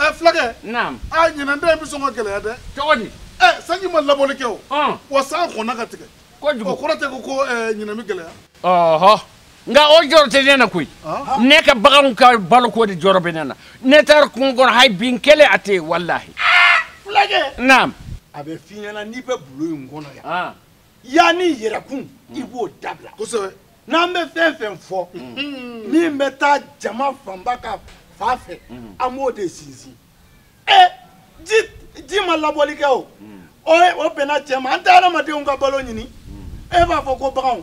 ɛ eh, fulakɛ naam a ah, ɲinan den bɛ sɔn ka gɛlɛya dɛ cogo di ɛ eh, sanji ma labɔli kɛ o ɔn wa san kɔnna ka tigɛ kojugu o kɔrɔ tɛ ko ko ɛ eh, ɲinan bɛ gɛlɛya ɔhɔ nka o jɔrɔ tɛ ne na koyi ah. ne ka baganw ka baloko de jɔrɔ bɛ ne na ne taara kungo kɔnɔ hayi bin kelen a tɛ yen walahi ah, fulakɛ naam a bɛ f'i ɲɛna n'i bɛ bulon in kɔnɔ yan y'a ni yɛrɛkun i b'o dabila kosɛbɛ n'an bɛ fɛn fɛn fɔ mm-hmm. min bɛ taa jama fanba ka fa fɛ mm-hmm. an b'o de sinsin ɛ ji ji ma labɔli kɛ o mm. o bɛnna cɛ ma an tɛ adamadenw ka balo ɲini mm. e b'a fɔ ko baganw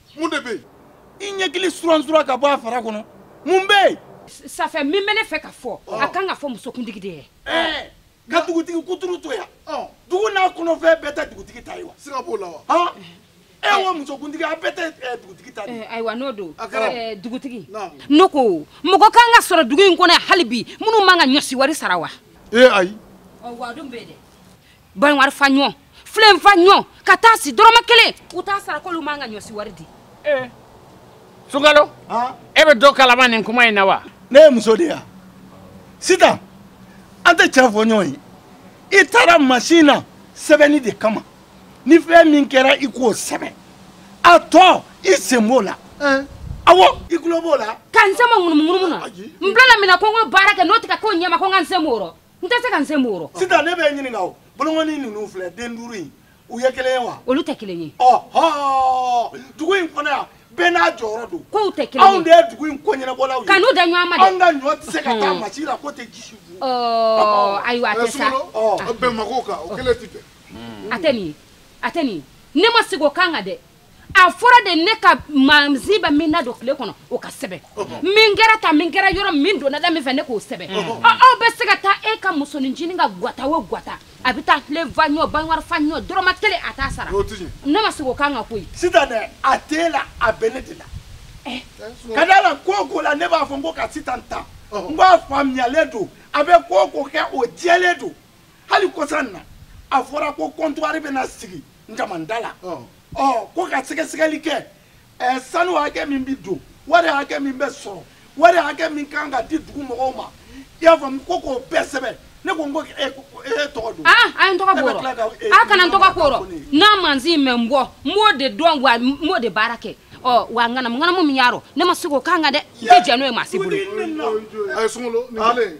mun de bɛ yen i ɲɛkili suransuran ka bɔ a fara kɔnɔ mun bɛ yen safɛ min bɛ ne fɛ ka fɔ a kan ka fɔ musokuntigi de ye ɛɛ ka dugutigi kuturu to yan dugu n'a kɔnɔfɛn bɛɛ tɛ dugutigi ta ye wa siga b'o la wa e ko musokuntigi a bɛɛ tɛ dugutigi ta ye ayiwa n'o don dugutigi ne ko mɔgɔ kan ka sɔrɔ dugu in kɔnɔ hali bi minnu man ka ɲɔsi wari sara wa ee ayi wa dun bɛ dɛ ba in wari fa ɲɔ filɛ n fa ɲɔ ka taa si dɔrɔmɛ kelen u t'a sara k'olu man ka ɲɔsi wari di eh. sunkalo e bɛ dɔ kalama nin kuma in na wa ne ye muso de ya sitan an tɛ cɛ fɔ ɲɔgɔn ye i taara masin na sɛbɛnni de kama ni fɛn min kɛra i k'o sɛbɛn a tɔ i sen b'o la eh. awɔ i tulo b'o la ka n sɛmɛ ŋunumu ŋunumu na n bila la minɛ ko n ko baara kɛ n'o tɛ ka k'o ɲɛma ko n ka n sɛmɛ o rɔ n tɛ se ka n se mɔgɔ sisan ne bɛ ɲininka o bolokɔni ninnu filɛ den duuru in u ye kelen ye wa olu tɛ kelen ye ɔhɔ dugu in kɔnɔ yan bɛɛ n'a jɔyɔrɔ don kow tɛ kelen ye anw de ye dugu in ko ɲɛnabɔlaw ye ka n'u da ɲɔgɔn ma dɛ anw ka ɲɔ tɛ se ka taa masi la ko tɛ jisi bu ɔɔ ayiwa a tɛ sa bɛn mago kan o kelen tɛ bɛn a tɛ nin ye a tɛ nin ye ne ma sigi o kan kan dɛ a fɔra de ne ka mansi bɛ min na don tile kɔnɔ o ka sɛbɛn min kɛra ta min kɛra yɔrɔ min donna da min fɛ ne k'o sɛbɛn aw bɛ se ka taa e ka musoninncinin ka gata o gata a bɛ taa tile fa ɲɔ bangewari fa ɲɔ dɔrɔma kelen a t'a sara ne ma se o kan ka ko ye sisan dɛ a t'e la a bɛ ne de la eh. ka da la ko o ko la ne b'a fɔ n ko ka sitan ta n ko a faamuyalen don a bɛ ko o ko kɛ o jɛlen don hali kɔsa nin na a fɔra ko kɔntuwari bɛna sigi njamanda la ɔ ko ka sɛgɛsɛgɛli kɛ ɛɛ sanu hakɛ min bɛ don wari hakɛ min bɛ sɔrɔ wari hakɛ min kan ka di dugu mɔgɔw ma i y'a faamu ko k'o bɛɛ sɛbɛn ne ko n ko e e tɔgɔ don. aa a ye n tɔgɔ k'o rɔ a kana n tɔgɔ k'o rɔ n'a mansin mɛ n bɔ n b'o de dɔn wa n b'o de baara kɛ ɔ wa ŋanamu ŋanamu min y'a rɔ ne ma se k'o k'an kan dɛ n tɛ jɛ n'o ye maa si bolo. a ye sunkalo nin kelen.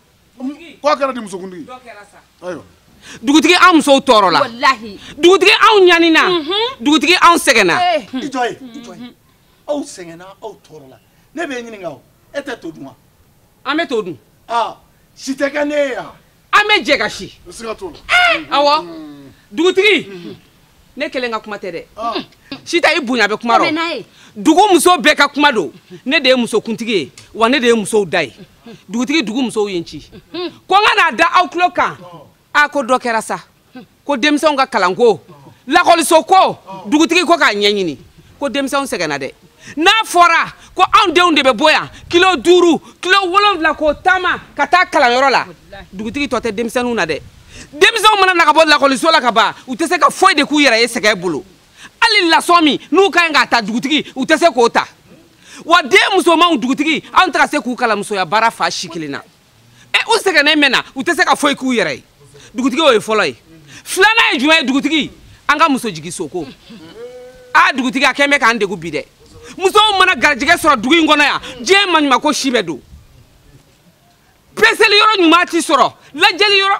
k'a kɛra di musokuntigi ayiwa dugutigi anw musow tɔɔrɔ la dugutigi anw ɲanina mhm. dugutigi anw sɛgɛnna eh. i jɔ ye i jɔ ye aw sɛgɛnna aw tɔɔrɔ la ne bɛ ɲininka o e tɛ to dun wa an bɛ to dun aa si tɛ kɛ ne ye yan an bɛ jɛ ka si siga t'o la eh, awɔ dugutigi mhm. ne kelen ka kuma tɛ dɛ sita i bonya bɛ kuma rɔ dugu muso bɛɛ ka kuma don ne de ye muso kuntigi ye wa ne de ye musow da ye dugutigi dugu musow ye n ci ko n ka n'a da aw tulo kan a ko dɔ kɛra sa ko denmisɛnw ka kalanko lakɔliso ko dugutigi ko k'a ɲɛɲini ko denmisɛnw sɛgɛnna dɛ n'a fɔra ko anw denw de bɛ bɔ yan kilo duuru kilo wolonwula k'o taama ka taa kalanyɔrɔ la dugutigi tɔ tɛ denmisɛnninw na dɛ denmisɛnw mana nagabɔ lakɔliso la ka ban u tɛ se ka foyi de k'u yɛrɛ ye sɛgɛn bolo hali lasɔn min n'u ka ɲi k'a ta dugutigi u tɛ se k'o ta wa den musomanw dugutigi anw tɛ ka se k'u kalan musoya baara fa si kelen na ɛ u sɛgɛnnen mɛn na u tɛ se ka foyi k'u yɛrɛ ye dugutigi o ye fɔlɔ ye filanan ye jumɛn ye dugutigi an ka muso jigi soko a dugutigi a kɛn bɛ k'an degu bi dɛ musow mana garijɛgɛ sɔrɔ dugu in kɔnɔ yan diɲɛ maɲumako si bɛ don peseli yɔrɔ ɲuman ti sɔrɔ lajɛli yɔrɔ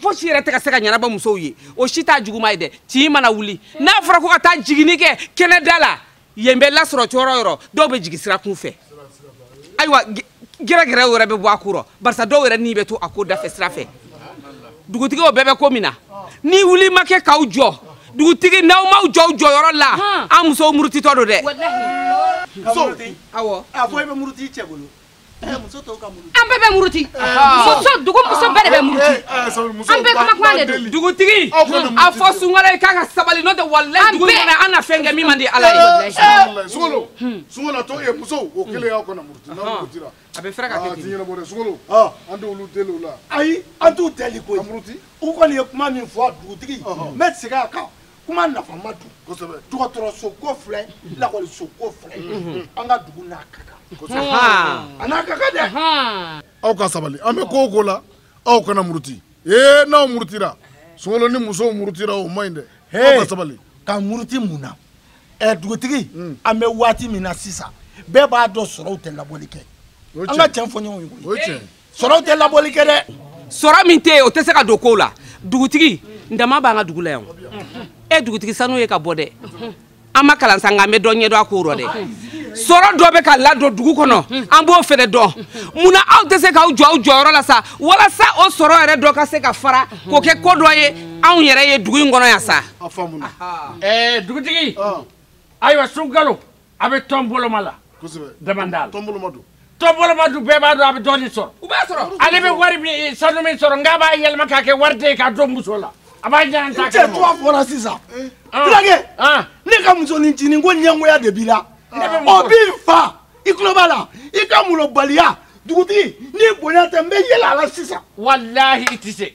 fo si yɛrɛ tɛ ka se ka ɲɛnaba musow ye o si t'a juguma ye dɛ tii mana wuli n'a fɔra ko ka taa jiginni kɛ kɛnɛda la yen bɛ lasɔrɔ cɔrɔ yɔrɔ dɔw bɛ jigi sira kun fɛ ayiwa gɛrɛgɛrɛ yɛrɛ bɛ bɔ a ko rɔ barisa dɔw yɛrɛ ni bɛ to a ko dafɛ sira fɛ dugutigiw bɛɛ bɛ ko min na ni wuli ma kɛ k'aw jɔ dugutigi n'aw m'aw jɔ aw jɔyɔrɔ la an musow murutitɔ don dɛ. awɔ a fɔ i bɛ muruti i cɛ bolo. an bɛɛ bɛ muruti muso dugu muso bɛɛ de bɛ muruti an bɛɛ kuma kuma de don dugutigi a fɔ sunkalo ye k'a ka sabali n'o tɛ walayi dugu kɔnɔ an na fɛn kɛ min man di ala ye sunkalo sunkalo to ye muso o kelen y'a kɔnɔ muruti n'a murutira a bɛ fɛrɛ ka kɛ ten ɲɛnabɔ dɛ sunkalo an t'olu deli o la ayi an t'u deli koyi u kɔni ye kuma min fɔ dugutigi n bɛ segin a kan kuma nafama dun kosɛbɛ dɔgɔtɔrɔso ko filɛ lakɔliso ko filɛ an ka dugu n'a ka kan kosɛbɛ a n'a ka kan dɛ aw ka sabali an bɛ ko o ko la aw kana muruti ee n'aw murutira sunkalo ni musow murutira o man ɲi dɛ aw ka sabali ka muruti mun na ɛ dugutigi an bɛ waati min na sisan bɛɛ b'a dɔn sɔrɔw tɛ labɔli kɛ an ka tiɲɛ fɔ ɲɔgɔn ye koyi sɔrɔw tɛ labɔli kɛ dɛ sɔrɔ min tɛ yen o tɛ se ka don kow la dugutigi ndama b'an ka dugu la yan e dugutigi sanu ye ka bɔ dɛ an ma kalan sa nka an bɛ dɔ ɲɛdɔn a kow rɔ dɛ sɔrɔ dɔ bɛ ka ladon dugu kɔnɔ an b'o fɛnɛ dɔn munna aw tɛ se k'aw jɔ aw jɔyɔrɔ la sa walasa o sɔrɔ yɛrɛ dɔ ka se ka fara k'o kɛ ko dɔ ye anw yɛrɛ ye dugu in kɔnɔ yan sa dugutigi ayiwa sunkalo a bɛ tɔn boloma la damanda tɔn boloma don tɔn boloma dun bɛɛ b'a dɔn a bɛ dɔɔnin sɔrɔ u b'a sɔrɔ ale bɛ wari min sanu min sɔrɔ nka b'a yɛlɛma k'a kɛ wari de k'a don muso la a b'a ɲɛ ta kɛ mɔgɔ cɛ fɔra sisan fulakɛ ne ka musonin ncinin ko ɲɛngoya de b'i la o b'i fa i tulo b'a la i ka molobaliya dugutigi ni bonya tɛ n bɛ yɛlɛ a la sisan walahi i tɛ se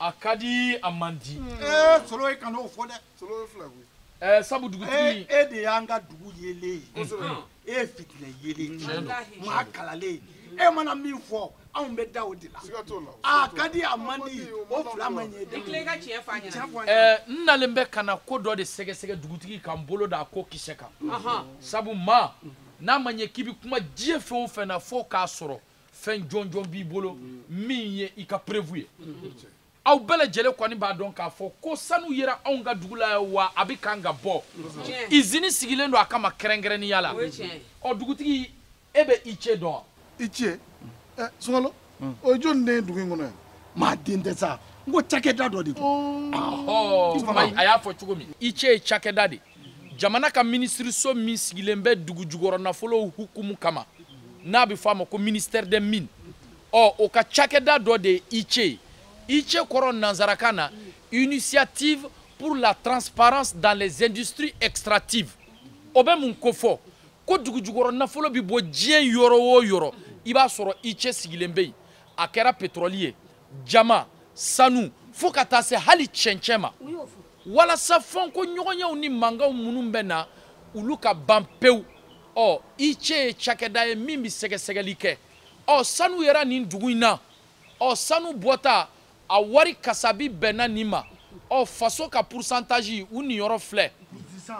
a ka di a man di. ee eh, solo ye ka n'o fɔ dɛ. solo ye fila koyi. ɛɛ eh, sabu dugutigi. e de y'an ka dugu yeelen ye. e ye fitinɛ yeelen ye. maa kalalen ye. e mana min fɔ anw bɛ da o de la. siga t'o la. a ka di a man di o fila man ɲɛ dɛ. i tilen ka tiɲɛ f'a ɲɛna. ɛɛ eh, n nalen bɛ ka na ko dɔ de sɛgɛsɛgɛ dugutigi ka n bolo da a ko kisɛ kan. sabu maa n'a ma ɲɛ k'i bɛ kuma diɲɛ fɛn o fɛn na fo k'a sɔrɔ. fɛn jɔnjɔn b'i bolo min ye i ka preuve ye aw bɛɛ lajɛlen kɔni b'a dɔn k'a fɔ ko sanu yera anw ka dugu la wa a bɛ kan ka bɔ izini sigilen don a kama kɛrɛnkɛrɛnnenya la ɔ dugutigi e bɛ i ce dɔn i ce ɛ sunkalo o ye jɔni den ye dugu in kɔnɔ yan maa den tɛ sa n ko cakɛda dɔ de don a y'a fɔ cogo min i ce ye cakɛda de ye jamana ka minisiriso min sigilen bɛ dugu jukɔrɔ nafolow hukumu kama n'a bɛ fɔ a ma ko ministère des mines ɔ o ka cakɛda dɔ de ye ice ye ice kɔrɔ nanzarakan na initiative pour la transparence dans les industries extractives o bɛ mun ko fɔ ko dugu jukɔrɔ nafolo bɛ bɔ diɲɛ yɔrɔ o yɔrɔ i b'a sɔrɔ ice sigilen bɛ yen a kɛra pétrole ye jama sanu fo ka taa se hali cɛncɛn ma walasa fɔnko ɲɔgɔnyew ni mankanw minnu bɛ na olu ka ban pewu ɔ i ce ye cakɛda ye min bɛ sɛgɛsɛgɛli kɛ ɔ sanu yɛrɛ nin dugu in na ɔ sanu bɔta a wari kasabi bɛnna nin ma ɔ faso ka pourcentage u niyɔrɔ filɛ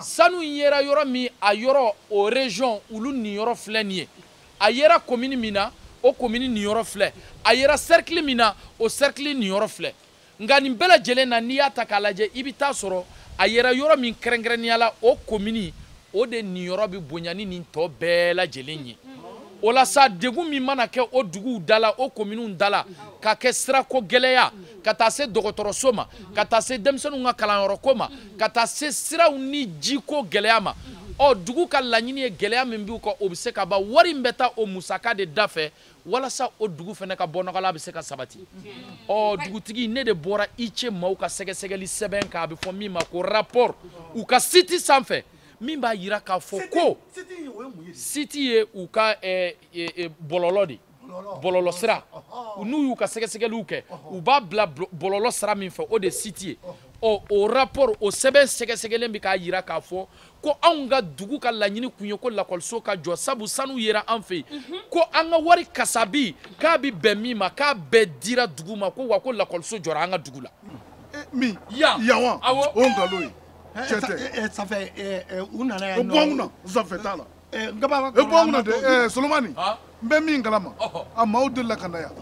sanu in yera yɔrɔ min a yɔrɔ o region olu niyɔrɔ filɛ nin ye a yera commune min na o commune niyɔrɔ filɛ a yera cercle min na o cercle niyɔrɔ filɛ nka nin bɛɛ lajɛlen na n'i y'a ta k'a lajɛ i bɛ taa sɔrɔ a yɛrɛ yɔrɔ min kɛrɛnkɛrɛnnenya la o komini o de nin yɔrɔ bɛ bonya ni nin tɔ bɛɛ lajɛlen ye o la sa degun min mana kɛ o duguw da la o kominiw da la ka kɛ sirako gɛlɛya ka taa se dɔgɔtɔrɔso ma ka taa se denmisɛnninw ka kalanyɔrɔko ma ka taa se siraw ni jiko gɛlɛya ma ɔ dugu ka laɲini ye gɛlɛya min b'u kan o bɛ se ka ban wari in bɛ taa o musaka de da fɛ walasa o dugu fana ka bɔnɔgɔla bɛ se ka sabati ɔ dugutigi ne de bɔra i cɛ maaw ka sɛgɛsɛgɛli sɛbɛn kan a bɛ fɔ min ma ko rapport u ka siti sanfɛ min b'a jira k'a fɔ ko siti ye u ka eh, eh, eh, bɔlɔlɔ de bɔlɔlɔ sira n'u y'u ka sɛgɛsɛgɛliw kɛ u b'a bila bɔlɔlɔ sira min fɛ o de siti ye ɔ o rapport o sɛbɛn sɛgɛsɛgɛlen bɛ k'a jira k'a fɔ ko anw ka dugu ka laɲini kun ye ko lakɔliso ka jɔ sabu sanu yera an fɛ yen mhm. ko an ka wari kasabi k'a bɛ bɛn min ma k'a bɛɛ dira dugu ma ko wa ko lakɔliso jɔra an ka dugu la. Eh, eh, min yan wa o ye nkalon ye cɛ tɛ. sanfɛ u nana yan nɔ. o bɔ an kunna sanfɛ t'a la. n ka b'a ka kɔrɔ an ma to. e bɔ an kunna dɛ solomani. n bɛ min kalama a maaw delila ka na yan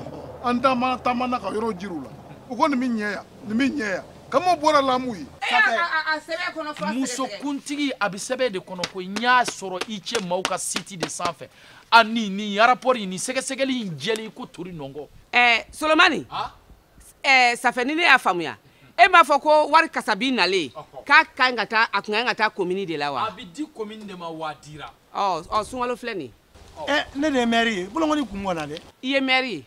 an taama taamana ka yɔrɔ jiriw la u ko nin bɛ ɲɛ yan nin bɛ ɲɛ yan kama bɔra lamu ye musokuntigi a bɛ sɛbɛn de kɔnɔ ko n y'a sɔrɔ i cɛ maaw ka siti de sanfɛ a ni nin arapɔri nin sɛgɛsɛgɛli in jɛlen ko tori nɔngɔ ɛɛ solomani ɛɛ safɛ ni ne y'a faamuya e m'a fɔ ko wari kasabi nalen k'a ka ɲi ka taa a tun ka ɲi ka taa komini de la wa a bɛ di komini de ma wa a dira ɔ ɔ sunkalo filɛ nin ye ɛ ne de ye mɛri ye bolonkɔni kun mɔna dɛ i ye mɛri ye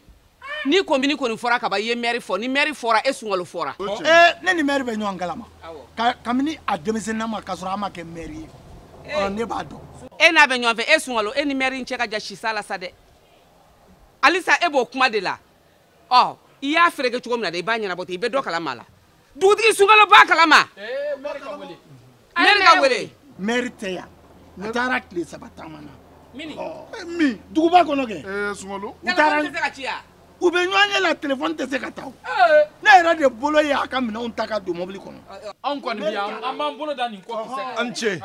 n'i kɔnbini kɔni fɔra kaban i ye mɛri fɔ ni mɛri fɔra e sunkalo fɔra ɛ ne ni mɛri bɛ ɲɔgɔn kalama kabini a denmisɛnna ma k'a sɔrɔ a ma kɛ mɛri ye ɔ ne b'a dɔn e n'a bɛ ɲɔgɔn fɛ e sunkalo e ni mɛri in cɛ ka ja sisa la sa dɛ halisa e b'o kuma de la ɔ i y'a fereke cogo min na dɛ i b'a ɲɛnabɔ ten i bɛ dɔ kalama a la dugutigi sunkalo b'a kalama mɛri ka wele mɛri ka wele mɛri tɛ yan a taara tile saba taama na min eh, duguba kɔnɔ kɛ eh, sunkalo u taara u bɛ ɲɔgɔn ɲɛ la telefɔni tɛ se ka taa eh. ne yɛrɛ de bolo ye a ka minɛnw ta ka don mɔbili kɔnɔ anw kɔni bɛ yan an b'an bolo da nin ko kisɛ kan an cɛ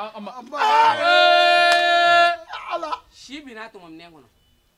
ala si binna tɔmɔ minɛn kɔnɔ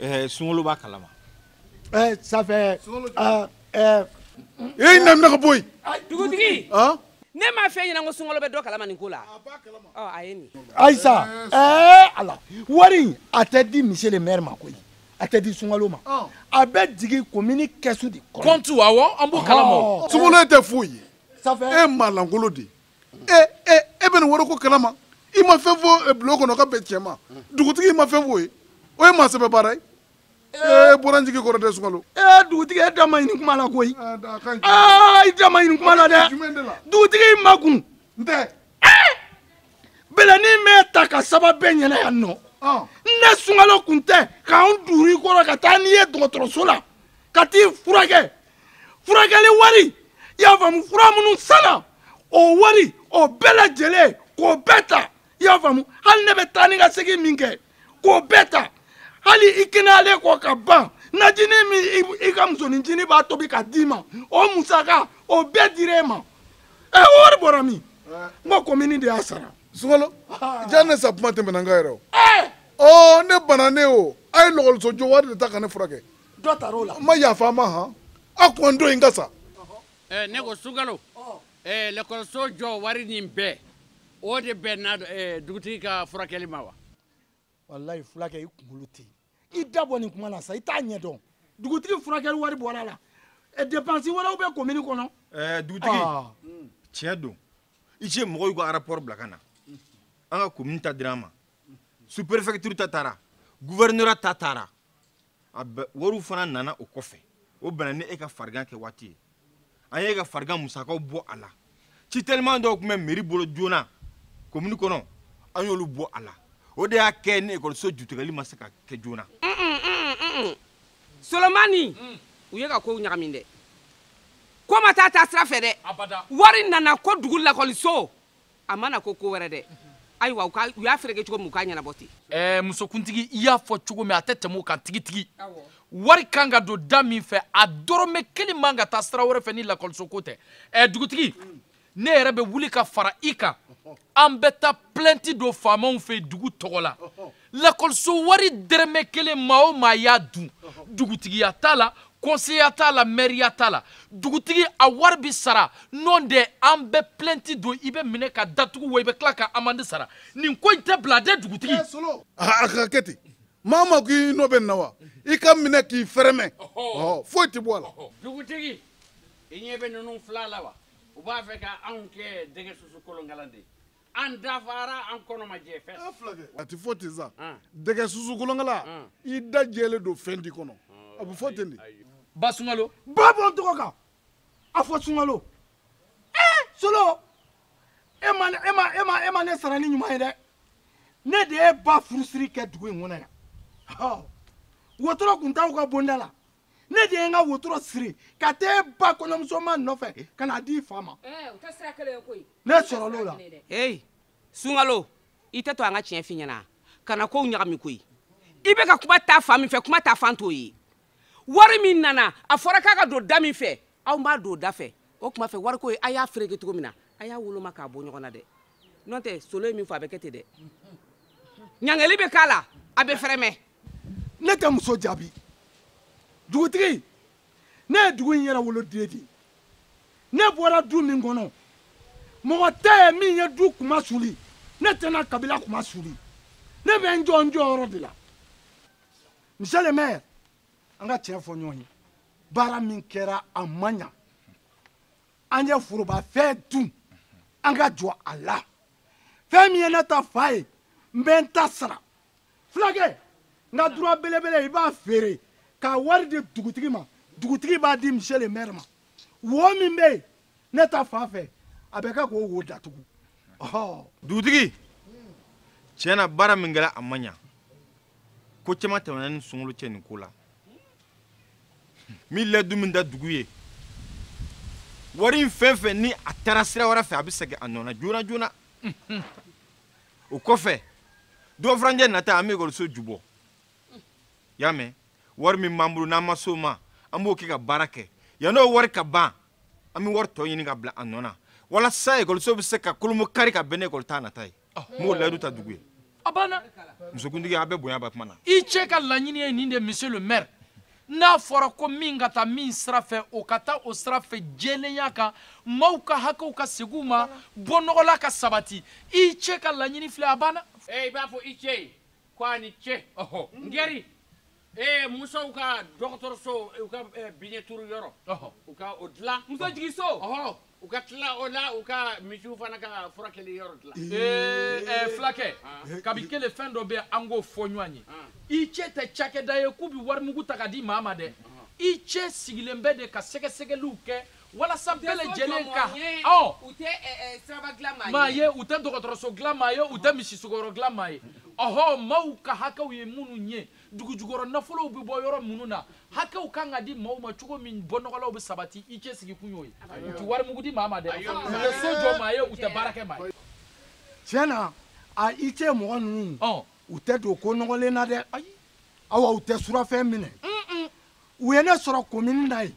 Eh, sunkalo b'a kalama. Eh, ça fait. Euh, euh, e na minɛ ka bɔ yen. dugutigi. ne m'a fɛ ɲɛna ko sunkalo bɛ dɔ kalama nin ko la. ɔ a ye nin. ayisa ɛɛ ala wari a tɛ di monsieur le maire ma koyi a tɛ di sunkalo ma a bɛ jigin komini kɛsu de kɔnɔ. kɔntu awɔ an b'o kalama. sunkalo tɛ foyi ye. e ye maalankolon de ye. ee ee e bɛ nin wari ko kɛlɛ ma i ma fɛn fɔ eh, bulon kɔnɔ ka bɛn tiɲɛ ma dugutigi i ma fɛn fɔ ye o ye maa sɛbɛn baara ye ee bɔra n jigi kɔrɔ dɛ sukalo ee dugutigi e da ma ɲini kuma la koyi Ah, da kan jumɛn? aa i da ma ɲini kuma la dɛ Jumɛn de la? dugutigi in ma kun n tɛ bɛlɛnin bɛ ta ka saba bɛɛ ɲɛna yan nɔ ɔn ne sunkalo kun tɛ k'an duuru i kɔrɔ ka taa n'i ye dɔgɔtɔrɔso la ka t'i furakɛ furakɛli wari i y'a faamu fura minnu sanna o wari o bɛɛ lajɛlen k'o bɛɛ ta i y'a faamu hali ne bɛ taa ni ka segin min kɛ k'o bɛɛ ta hali i kɛnɛyalen kɔ ka ban najini min i ka musoninjini b'a tobi ka d'i ma o musaka o bɛɛ dira e ma ɛ o wari bɔra min n ko komini de y'a sara sukalo ja ne sa kuma tɛmɛna n ka yɛrɛ o ɔ ne bana ne o a ye lɔgɔliso jɔ wari de ta ka ne furakɛ dɔ taara o la. n ma yafa ma han a kun n don in ka sa. ɛɛ ne ko sukalo ɛɛ lakɔliso jɔ wari nin bɛɛ o de bɛn na ɛɛ dugutigi ka furakɛli ma wa. walayi fulakɛ i kunkolo tɛ yen i da bɔ nin kuma la sa i t'a ɲɛ dɔn. dugutigi furakɛli wari bɔra a la ɛ depansi wɛrɛw bɛ komini kɔnɔ. ɛɛ dugutigi ah. tiɲɛ don i cɛ mɔgɔw y'u ka arapɔri bila ka na an ka komini ta dira an ma su perefɛgituru ta taara guvɛrinɛra ta taara. a bɛ wariw fana nana o kɔfɛ o bɛnna ni e ka farigan kɛ waati ye an y'e ka farigan musakaw bɔ a la ci teliman dɔw tun bɛ meri bolo joona komini kɔnɔ an y'olu bɔ a la o de y'a kɛ ni ekɔliso jutigɛli ma se ka kɛ joona solomani u ye ka kow ɲagami dɛ ko ma taa taa sira fɛ dɛ wari nana ko dugu lakɔliso a mana ko ko wɛrɛ dɛ ayiwa u ka- u y'a fereke cogo min u k'a ɲɛnabɔ ten ɛɛ musokuntigi i y'a fɔ cogo min a tɛ tɛmɛ o kan tigitigi wari kan ka don da min fɛ a dɔrɔmɛ kelen man ka taa sira wɛrɛ fɛ ni lakɔliso ko tɛ ɛɛ dugutigi ne yɛrɛ bɛ wuli ka fara i kan an bɛ taa plɛnti don faamaw fɛ yen dugu tɔgɔ la lakɔliso wari dɛrɛmɛ kelen maa o maa y'a dun dugutigiya t'a la kɔnseya t'a la mɛriya t'a la dugutigi a wari bi sara n'o tɛ an bɛ plɛnti don i bɛ minɛ ka datugu wa i bɛ tila ka amande sara nin ko in tɛ bila dɛ dugutigi eh, a ka kɛ ten maa o maa ko i nɔ bɛ na wa i ka minɛ k'i fɛrɛmɛ foyi tɛ bɔ a la dugutigi i ɲɛ bɛ ninnu fila la wa u b'a fɛ ka anw kɛ dɛgɛ susu kolonkalan de ye an dafara an kɔnɔ ma jɛ fɛn a tɛ fɔ ten sa dɛgɛ susu kolonkala i da jɛlen don fɛn di kɔnɔ a bɛ fɔ ten de ba sunkalo ba bɔ n tɔgɔ kan a fɔ sunkalo ee solo e ma e ma e ma e ma ne sara ni ɲuman ye dɛ ne de ye ba furusiri kɛ dugu in kɔnɔ yan wotoro kuntaw ka bonda la ne de ye n ka wotoro siri ka taa e ba kɔɲɔmusoma nɔfɛ ka na di i fa ma ne sɔrɔl'o la eyi sunkalo i tɛ to an ka tiɲɛ fi ɲɛna ka na kow ɲagami koyi i bɛ ka kuma ta fa min fɛ kuma ta fan t'o ye wari min nana a fɔra k'a ka don da min fɛ aw b'a don da fɛ o tuma fɛ wariko ye a y'a fereke cogo min na a y'a woloma k'a bɔ ɲɔgɔn na dɛ n'o tɛ solo ye min fɔ a bɛ kɛ ten dɛ ɲangeli bɛ k'a la a bɛ fɛrɛmɛ ne tɛ muso jaabi dugutigi ne ye dugu in yɛrɛ woloden de ye ne bɔra du min kɔnɔ mɔgɔ tɛ ye min ye du kuma suli ne tɛna kabila kuma suli ne bɛ n jɔ n jɔyɔrɔ de la monsieur le maire an ka tiɲɛ fɔ ɲɔgɔn ye baara min kɛra a ma ɲa an ye forobafɛn dun an ka jɔ a la fɛn min ye ne ta fa ye n bɛ n ta sara fulakɛ n ka dura belebele i b'a feere k'a wari di dugutigi ma dugutigi b'a di monsieur le maire ma wo min bɛ yen ne ta fa fɛ a bɛ kɛ k'o wo datugu dugutigi tiɲɛ na baara min kɛra a ma ɲa ko caman tɛmɛna ni sunkalo cɛ nin ko la min lɛdu min da dugu ye wari in fɛn fɛn ni a taara sira wɛrɛ fɛ a bɛ segin a nɔ na joona joona o kɔfɛ dɔnfuranjɛ nata an bɛ ekɔliso jubɔ y'a mɛn wari min b'an bolo n'an ma s'o ma an b'o kɛ ka baara kɛ yann'o wari ka ban an bɛ wari tɔ ɲini ka bila a nɔ na walasa ekɔliso bɛ se ka kolomo kari ka bɛn ni ekɔli ta nata ye n b'o layidu ta dugu ye a banna musokuntigi a bɛ bonya bɛ kuma na i cɛ ka laɲini ye nin de monsieur le maire n'a fɔra ko min ka taa min sira fɛ o ka taa o sira fɛ jɛlenya kan maaw ka hakɛw ka segiw ma bɔnɔgɔla ka sabati i cɛ ka laɲini filɛ a banna ee i b'a fɔ i cɛ ye ko a ni cɛ ngɛri ee musow ka dɔgɔtɔrɔso u ka biɲɛ turu yɔrɔ u ka o dilan muso jigiso u ka tila o la u ka misiw fana ka furakɛli yɔrɔ dilan ee ɛɛ fulakɛ kabi kele fɛn dɔ bɛ yen an k'o fɔ ɲɔgɔn ye i cɛ tɛ cakɛda ye k'u bɛ warimugu ta ka di maa ma dɛ i cɛ sigilen bɛ de ka sɛgɛsɛgɛliw kɛ walasa bɛɛ lajɛlen ka ɔ u tɛ ɛɛ siraba dilan maa ye maa ye u tɛ dɔgɔtɔrɔso dilan maa ye u tɛ misisigiyɔrɔ dilan maa ye ɔhɔ maaw ka hakɛw ye minnu ye dugujukɔrɔ nafolow bɛ bɔ yɔrɔ minnu na hakɛw kan ka di maaw ma cogo min bɔnɔgɔlaw bɛ sabati i cɛ sigi kun y'o ye u tɛ warimugu di maa ma dɛ u tɛ so jɔ maa ye u tɛ baara kɛ maa ye tiɲɛ na a i cɛ mɔgɔ ninnu u tɛ don ko nɔgɔlen na dɛ awa u tɛ surafɛn minɛ u ye ne sɔrɔ komini na yen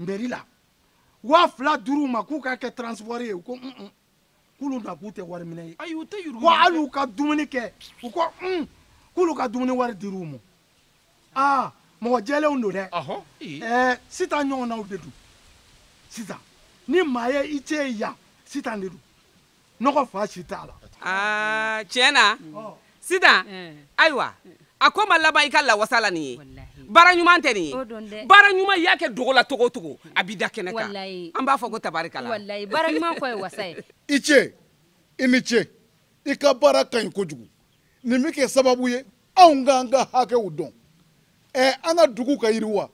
mɛri la waa fila duuru ma k'u ka kɛ transport ye u ko k'olu na k'u tɛ wari minɛ ye ayi u tɛ yurugu ko hali u ka dumuni kɛ u ko un k'olu ka dumuni wari dir'u ma aa mɔgɔ jɛlenw don dɛ ɛɛ sitan ɲɔgɔnnaw de don sisan ni maa ye i cɛ ye yan sitan de don nɔgɔ fa si t'a la aa tiɲɛ na sidan ayiwa a ko ma laban i ka lawasa la nin ye baara ɲuman tɛ nin ye baara ɲuman y'a kɛ dogo la togo togo a b'i da kɛnɛ kan an b'a fɔ ko tabarikala baara ɲuman kɔ ye wasa ye i ce i ni ce i ka baara ka ɲi kojugu nin bɛ kɛ sababu ye anw k'an ka hakɛw dɔn ɛɛ an ka dugu ka yiriwa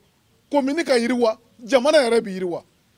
komini ka yiriwa jamana yɛrɛ bɛ yiriwa